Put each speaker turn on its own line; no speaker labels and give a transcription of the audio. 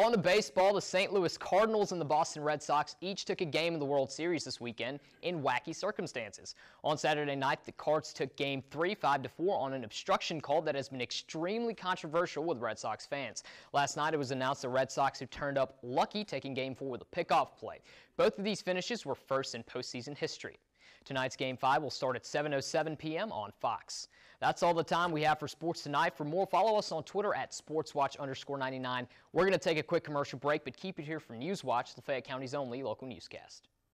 On the baseball, the St. Louis Cardinals and the Boston Red Sox each took a game in the World Series this weekend in wacky circumstances. On Saturday night, the Cards took game 3 5 4 on an obstruction call that has been extremely controversial with Red Sox fans. Last night, it was announced the Red Sox have turned up lucky taking game 4 with a pickoff play. Both of these finishes were first in postseason history. Tonight's Game 5 will start at 7.07 p.m. on Fox. That's all the time we have for sports tonight. For more, follow us on Twitter at SportsWatch underscore 99. We're going to take a quick commercial break, but keep it here for Newswatch, Lafayette County's only local newscast.